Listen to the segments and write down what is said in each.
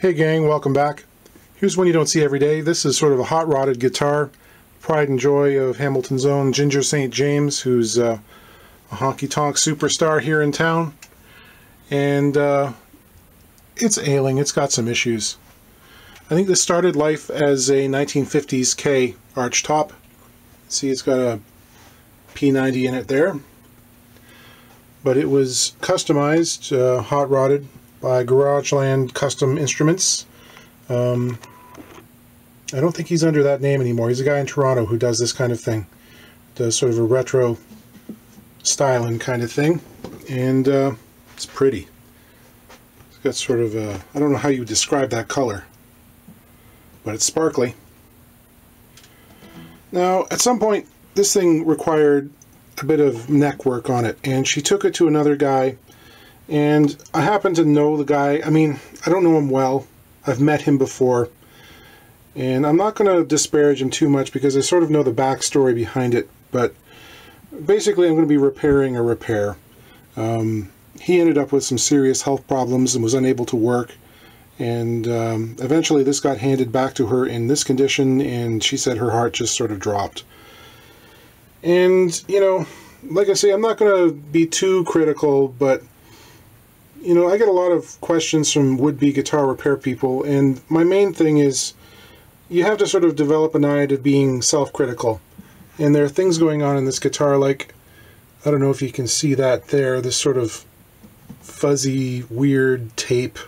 Hey gang, welcome back. Here's one you don't see every day. This is sort of a hot rodded guitar. Pride and joy of Hamilton's own Ginger St. James, who's uh, a honky tonk superstar here in town. And uh, it's ailing, it's got some issues. I think this started life as a 1950s Kay arch top. See, it's got a P90 in it there. But it was customized, uh, hot rodded, by Garageland Custom Instruments. Um, I don't think he's under that name anymore. He's a guy in Toronto who does this kind of thing. Does sort of a retro styling kind of thing. And uh, it's pretty. It's got sort of a, I don't know how you describe that color. But it's sparkly. Now, at some point, this thing required a bit of neck work on it. And she took it to another guy and I happen to know the guy. I mean, I don't know him well. I've met him before. And I'm not going to disparage him too much because I sort of know the backstory behind it. But basically, I'm going to be repairing a repair. Um, he ended up with some serious health problems and was unable to work. And um, eventually, this got handed back to her in this condition, and she said her heart just sort of dropped. And, you know, like I say, I'm not going to be too critical, but you know, I get a lot of questions from would-be guitar repair people, and my main thing is you have to sort of develop an eye to being self-critical. And there are things going on in this guitar, like, I don't know if you can see that there, this sort of fuzzy, weird tape.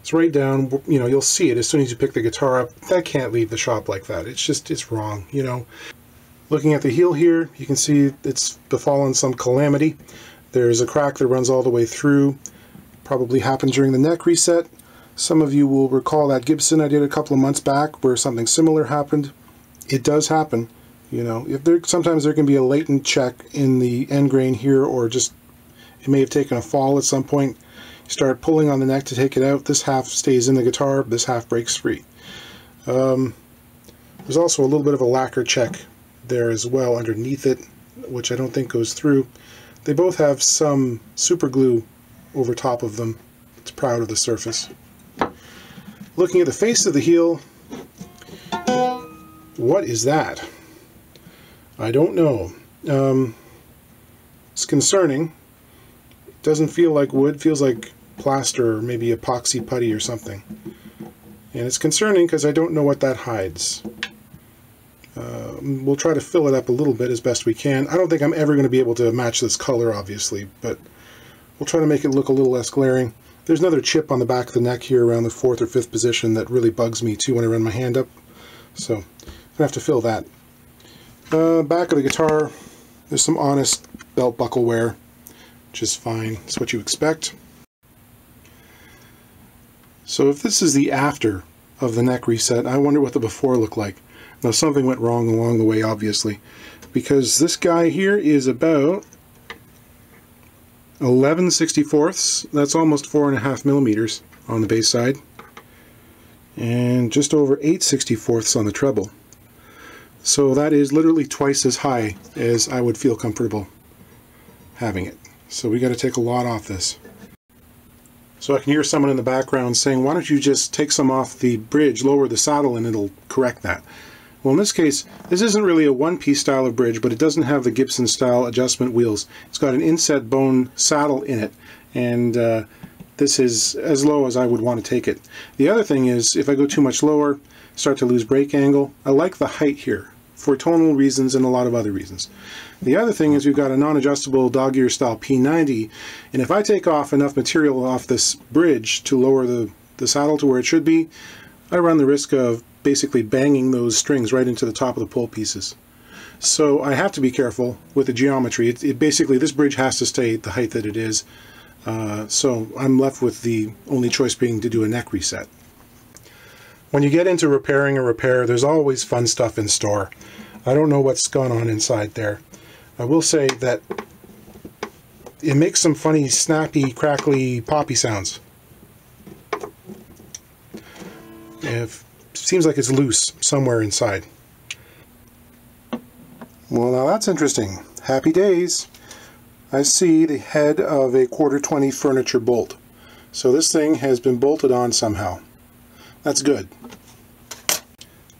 It's right down, you know, you'll see it as soon as you pick the guitar up. That can't leave the shop like that. It's just, it's wrong, you know. Looking at the heel here, you can see it's befallen some calamity. There's a crack that runs all the way through probably happened during the neck reset. Some of you will recall that Gibson I did a couple of months back where something similar happened. It does happen. You know, if there sometimes there can be a latent check in the end grain here or just it may have taken a fall at some point. You start pulling on the neck to take it out. This half stays in the guitar, this half breaks free. Um, there's also a little bit of a lacquer check there as well underneath it, which I don't think goes through. They both have some super glue over top of them. It's proud of the surface. Looking at the face of the heel, what is that? I don't know. Um, it's concerning. It doesn't feel like wood, feels like plaster or maybe epoxy putty or something. And it's concerning because I don't know what that hides. Uh, we'll try to fill it up a little bit as best we can. I don't think I'm ever going to be able to match this color, obviously, but We'll try to make it look a little less glaring. There's another chip on the back of the neck here around the fourth or fifth position that really bugs me too when I run my hand up. So to have to fill that. Uh, back of the guitar, there's some honest belt buckle wear, which is fine. It's what you expect. So if this is the after of the neck reset, I wonder what the before looked like. Now something went wrong along the way, obviously, because this guy here is about 11 64ths, that's almost four and a half millimeters on the bass side, and just over 8 64ths on the treble. So that is literally twice as high as I would feel comfortable having it. So we got to take a lot off this. So I can hear someone in the background saying, why don't you just take some off the bridge, lower the saddle, and it'll correct that. Well, in this case, this isn't really a one-piece style of bridge, but it doesn't have the Gibson style adjustment wheels. It's got an inset bone saddle in it, and uh, this is as low as I would want to take it. The other thing is, if I go too much lower, start to lose break angle. I like the height here for tonal reasons and a lot of other reasons. The other thing is we've got a non-adjustable dog ear style P90, and if I take off enough material off this bridge to lower the, the saddle to where it should be, I run the risk of basically banging those strings right into the top of the pole pieces. So I have to be careful with the geometry. It, it basically, this bridge has to stay the height that it is. Uh, so I'm left with the only choice being to do a neck reset. When you get into repairing a repair, there's always fun stuff in store. I don't know what's gone on inside there. I will say that it makes some funny, snappy, crackly, poppy sounds. If seems like it's loose somewhere inside. Well, now that's interesting. Happy days. I see the head of a quarter 20 furniture bolt. So this thing has been bolted on somehow. That's good.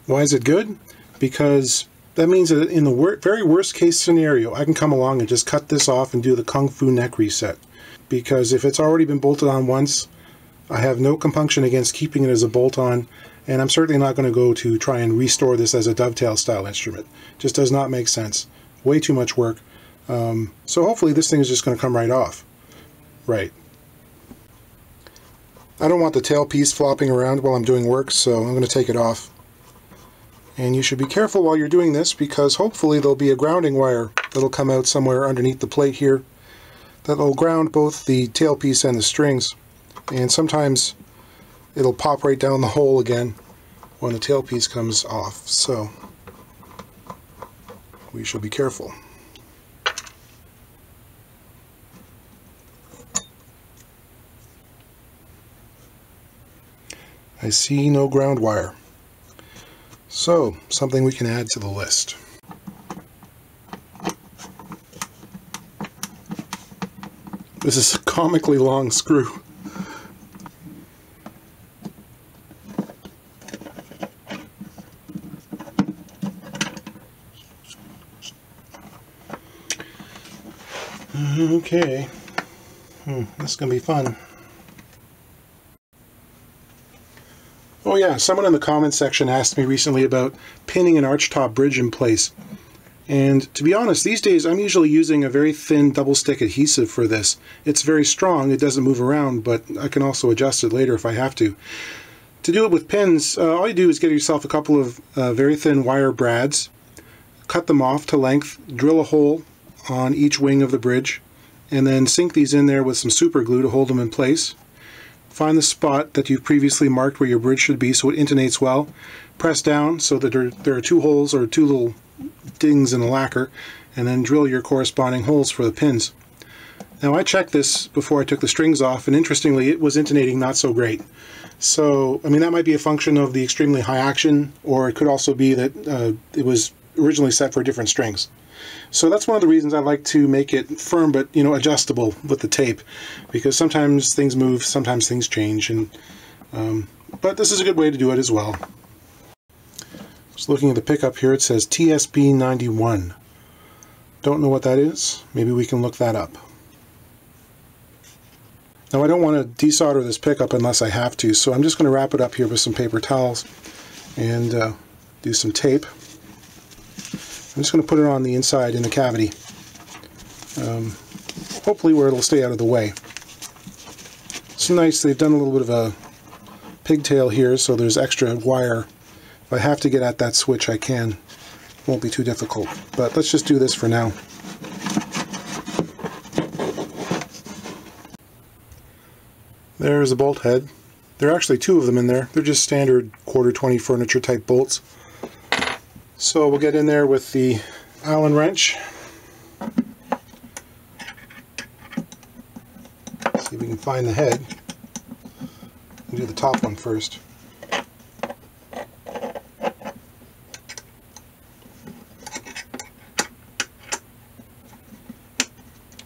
Why is it good? Because that means that in the wor very worst case scenario, I can come along and just cut this off and do the Kung Fu neck reset. Because if it's already been bolted on once, I have no compunction against keeping it as a bolt-on, and I'm certainly not going to go to try and restore this as a dovetail style instrument. Just does not make sense. Way too much work. Um, so hopefully this thing is just going to come right off. Right. I don't want the tail piece flopping around while I'm doing work, so I'm going to take it off. And you should be careful while you're doing this because hopefully there'll be a grounding wire that'll come out somewhere underneath the plate here that'll ground both the tailpiece and the strings. And sometimes it'll pop right down the hole again when the tailpiece comes off. So we should be careful. I see no ground wire. So, something we can add to the list. This is a comically long screw. Okay. Hmm, this is going to be fun. Oh yeah, someone in the comments section asked me recently about pinning an archtop bridge in place. And to be honest, these days I'm usually using a very thin double stick adhesive for this. It's very strong, it doesn't move around, but I can also adjust it later if I have to. To do it with pins, uh, all you do is get yourself a couple of uh, very thin wire brads, cut them off to length, drill a hole on each wing of the bridge, and then sink these in there with some super glue to hold them in place. Find the spot that you've previously marked where your bridge should be so it intonates well. Press down so that there, there are two holes or two little dings in the lacquer and then drill your corresponding holes for the pins. Now I checked this before I took the strings off and interestingly it was intonating not so great. So I mean that might be a function of the extremely high action or it could also be that uh, it was originally set for different strings. So that's one of the reasons I like to make it firm but you know adjustable with the tape because sometimes things move, sometimes things change, and um, but this is a good way to do it as well. Just looking at the pickup here, it says TSB91. Don't know what that is. Maybe we can look that up. Now I don't want to desolder this pickup unless I have to, so I'm just going to wrap it up here with some paper towels and uh, do some tape. I'm just going to put it on the inside in the cavity. Um, hopefully where it'll stay out of the way. It's nice, they've done a little bit of a pigtail here so there's extra wire. If I have to get at that switch I can. Won't be too difficult. But let's just do this for now. There's a bolt head. There are actually two of them in there. They're just standard quarter 20 furniture type bolts. So we'll get in there with the Allen wrench. See if we can find the head. We'll do the top one first.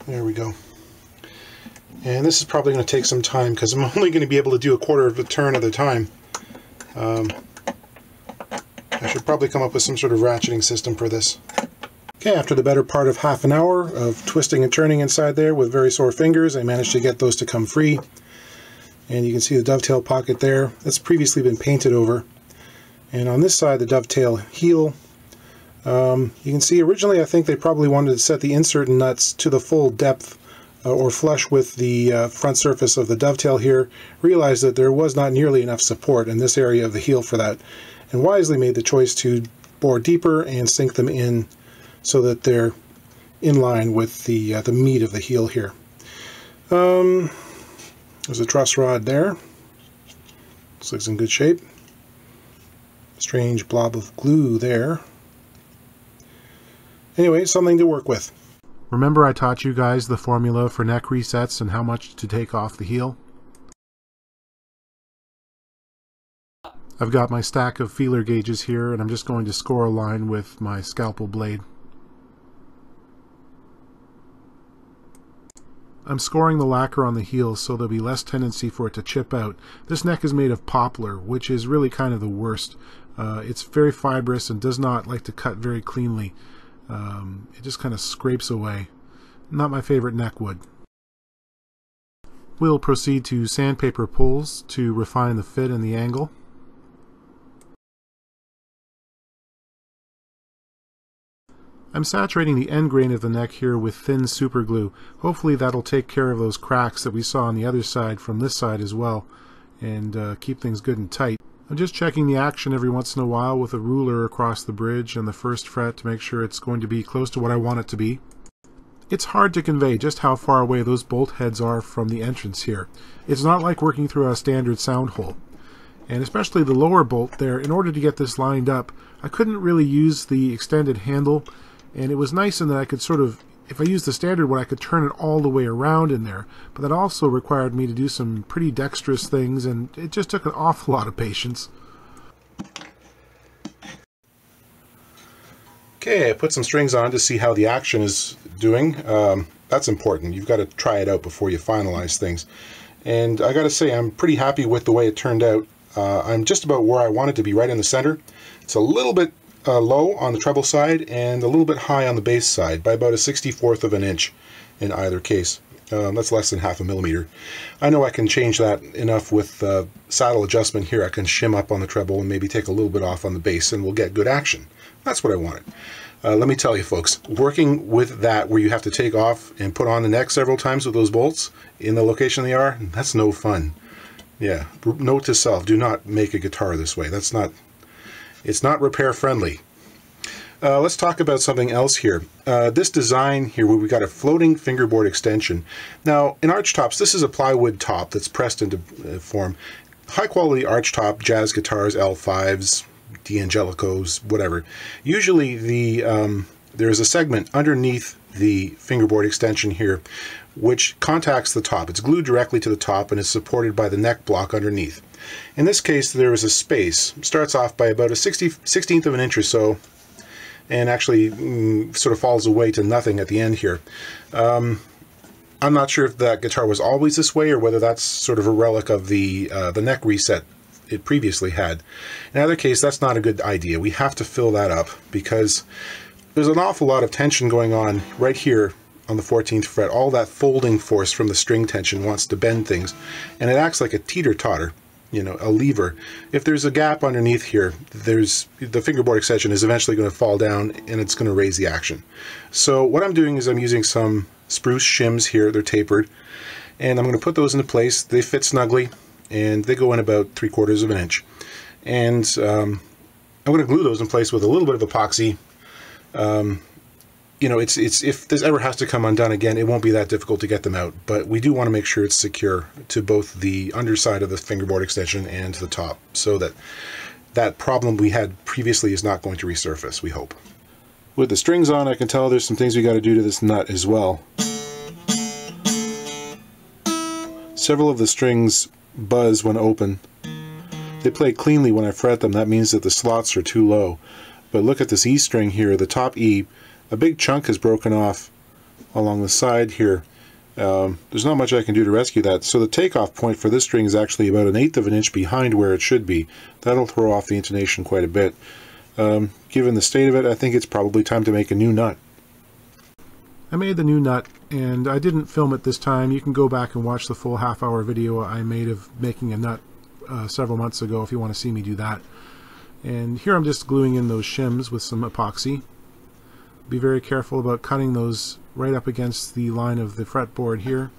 There we go. And this is probably going to take some time because I'm only going to be able to do a quarter of a turn at a time. Um, I should probably come up with some sort of ratcheting system for this. Okay, after the better part of half an hour of twisting and turning inside there with very sore fingers, I managed to get those to come free. And you can see the dovetail pocket there. That's previously been painted over. And on this side, the dovetail heel. Um, you can see originally I think they probably wanted to set the insert nuts to the full depth uh, or flush with the uh, front surface of the dovetail here. Realized that there was not nearly enough support in this area of the heel for that and wisely made the choice to bore deeper and sink them in so that they're in line with the, uh, the meat of the heel here. Um, there's a truss rod there. Looks in good shape. Strange blob of glue there. Anyway, something to work with. Remember I taught you guys the formula for neck resets and how much to take off the heel? I've got my stack of feeler gauges here and I'm just going to score a line with my scalpel blade. I'm scoring the lacquer on the heels so there'll be less tendency for it to chip out. This neck is made of poplar, which is really kind of the worst. Uh, it's very fibrous and does not like to cut very cleanly. Um, it just kind of scrapes away. Not my favorite neck wood. We'll proceed to sandpaper pulls to refine the fit and the angle. I'm saturating the end grain of the neck here with thin super glue. Hopefully that'll take care of those cracks that we saw on the other side from this side as well and uh, keep things good and tight. I'm just checking the action every once in a while with a ruler across the bridge and the first fret to make sure it's going to be close to what I want it to be. It's hard to convey just how far away those bolt heads are from the entrance here. It's not like working through a standard sound hole. And especially the lower bolt there, in order to get this lined up, I couldn't really use the extended handle and it was nice in that I could sort of if I used the standard one I could turn it all the way around in there but that also required me to do some pretty dexterous things and it just took an awful lot of patience. Okay, I put some strings on to see how the action is doing. Um, that's important. You've got to try it out before you finalize things. And I got to say, I'm pretty happy with the way it turned out. Uh, I'm just about where I want it to be, right in the center. It's a little bit uh, low on the treble side and a little bit high on the bass side by about a 64th of an inch in either case. Um, that's less than half a millimeter. I know I can change that enough with uh, saddle adjustment here. I can shim up on the treble and maybe take a little bit off on the bass and we'll get good action. That's what I wanted. Uh, let me tell you folks, working with that where you have to take off and put on the neck several times with those bolts in the location they are, that's no fun. Yeah, note to self, do not make a guitar this way. That's not it's not repair friendly. Uh, let's talk about something else here. Uh, this design here, where we got a floating fingerboard extension. Now, in arch tops, this is a plywood top that's pressed into uh, form. High quality arch top, jazz guitars, L5s, D'Angelicos, whatever. Usually the um, there's a segment underneath the fingerboard extension here which contacts the top. It's glued directly to the top and is supported by the neck block underneath. In this case, there is a space. It starts off by about a 60, 16th of an inch or so, and actually mm, sort of falls away to nothing at the end here. Um, I'm not sure if that guitar was always this way or whether that's sort of a relic of the uh, the neck reset it previously had. In either case, that's not a good idea. We have to fill that up because there's an awful lot of tension going on right here on the 14th fret. All that folding force from the string tension wants to bend things, and it acts like a teeter-totter you know, a lever. If there's a gap underneath here, there's the fingerboard extension is eventually going to fall down and it's going to raise the action. So what I'm doing is I'm using some spruce shims here, they're tapered, and I'm going to put those into place. They fit snugly and they go in about three quarters of an inch. And um, I'm going to glue those in place with a little bit of epoxy. Um, you know, it's it's if this ever has to come undone again, it won't be that difficult to get them out. But we do want to make sure it's secure to both the underside of the fingerboard extension and to the top, so that that problem we had previously is not going to resurface. We hope. With the strings on, I can tell there's some things we got to do to this nut as well. Several of the strings buzz when open. They play cleanly when I fret them. That means that the slots are too low. But look at this E string here, the top E a big chunk has broken off along the side here. Um, there's not much I can do to rescue that. So the takeoff point for this string is actually about an eighth of an inch behind where it should be. That'll throw off the intonation quite a bit. Um, given the state of it, I think it's probably time to make a new nut. I made the new nut and I didn't film it this time. You can go back and watch the full half hour video I made of making a nut uh, several months ago if you want to see me do that. And here I'm just gluing in those shims with some epoxy be very careful about cutting those right up against the line of the fretboard here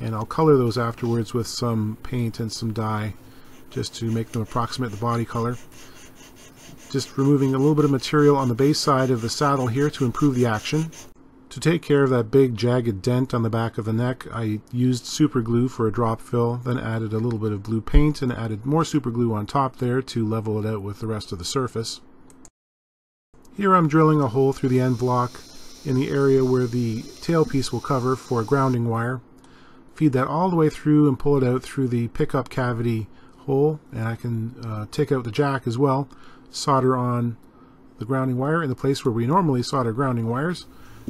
and I'll color those afterwards with some paint and some dye just to make them approximate the body color. Just removing a little bit of material on the bass side of the saddle here to improve the action. To take care of that big jagged dent on the back of the neck, I used super glue for a drop fill, then added a little bit of blue paint and added more super glue on top there to level it out with the rest of the surface. Here I'm drilling a hole through the end block in the area where the tailpiece will cover for a grounding wire. Feed that all the way through and pull it out through the pickup cavity hole and I can uh, take out the jack as well, solder on the grounding wire in the place where we normally solder grounding wires,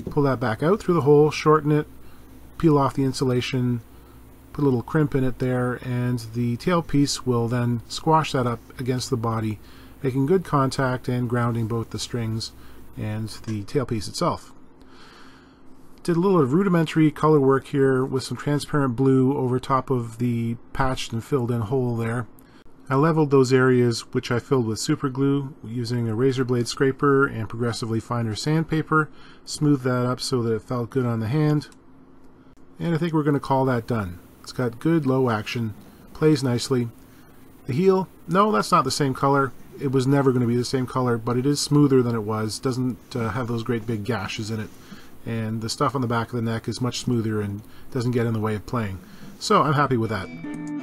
pull that back out through the hole, shorten it, peel off the insulation, put a little crimp in it there, and the tailpiece will then squash that up against the body, making good contact and grounding both the strings and the tailpiece itself. Did a little rudimentary color work here with some transparent blue over top of the patched and filled in hole there. I leveled those areas which I filled with super glue using a razor blade scraper and progressively finer sandpaper. Smoothed that up so that it felt good on the hand. And I think we're going to call that done. It's got good low action, plays nicely. The heel, no, that's not the same color. It was never going to be the same color, but it is smoother than it was. Doesn't uh, have those great big gashes in it. And the stuff on the back of the neck is much smoother and doesn't get in the way of playing. So I'm happy with that.